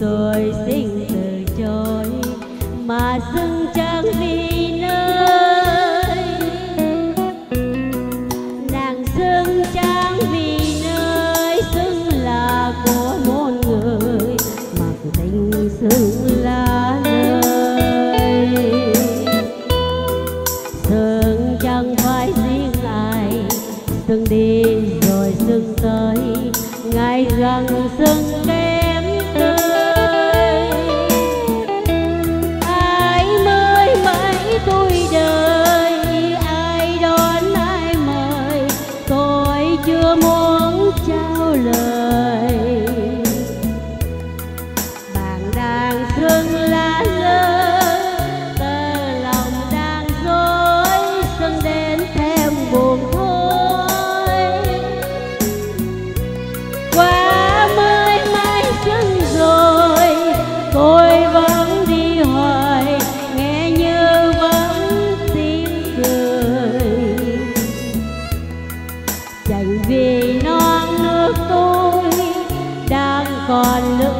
rồi sinh từ chối, mà dưng chẳng vì nơi. Nàng dưng chẳng vì nơi dưng là của một người mặc tình dưng là nơi. Dưng chẳng phải riêng ai dưng đi rồi dưng tới ngày rằng dưng đến.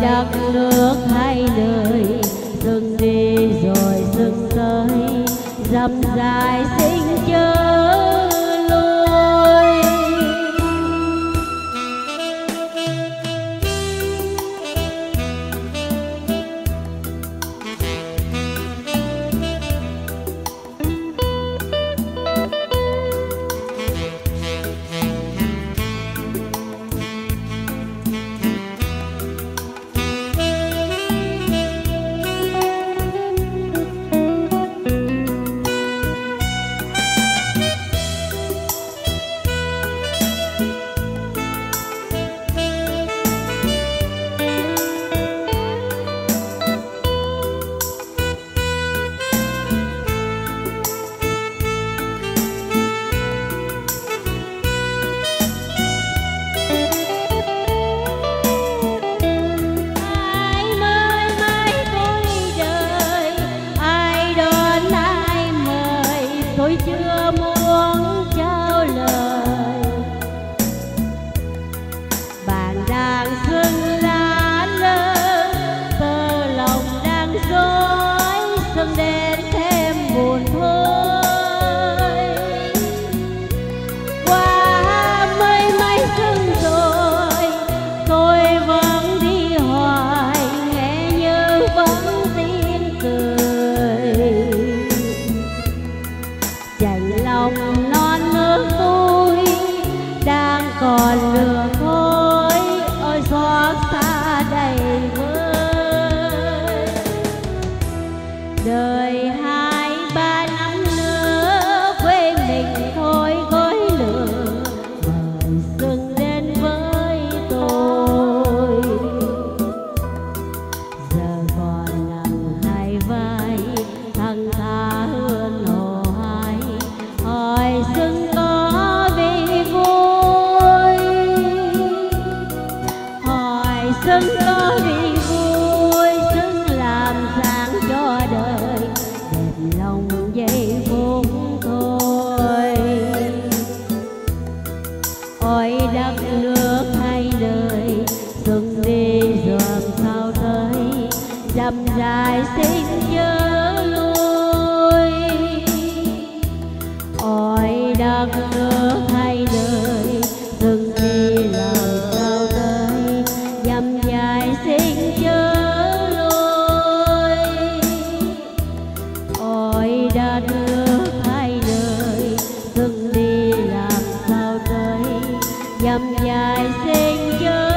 đất nước hai nơi dừng đi rồi dừng tới dầm dài sinh ôi đất nước hai đời xuân đi dòm sao đây dầm dài sinh nhớ dầm dài sen chơi